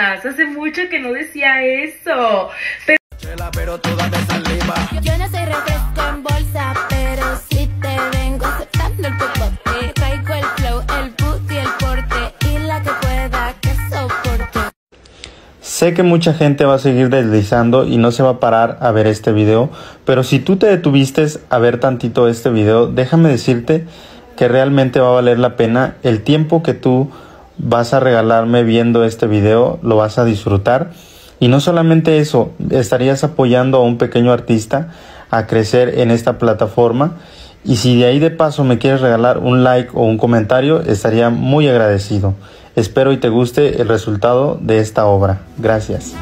gracias. Hace mucho que no decía eso. Pero pero toda de saliva. Yo no soy refresco en bolsa, pero si te vengo aceptando el popote. Traigo el flow, el booty, el porte y la que pueda que soporte. Sé que mucha gente va a seguir deslizando y no se va a parar a ver este video, pero si tú te detuviste a ver tantito este video, déjame decirte que realmente va a valer la pena el tiempo que tú vas a regalarme viendo este video, lo vas a disfrutar. Y no solamente eso, estarías apoyando a un pequeño artista a crecer en esta plataforma. Y si de ahí de paso me quieres regalar un like o un comentario, estaría muy agradecido. Espero y te guste el resultado de esta obra. Gracias.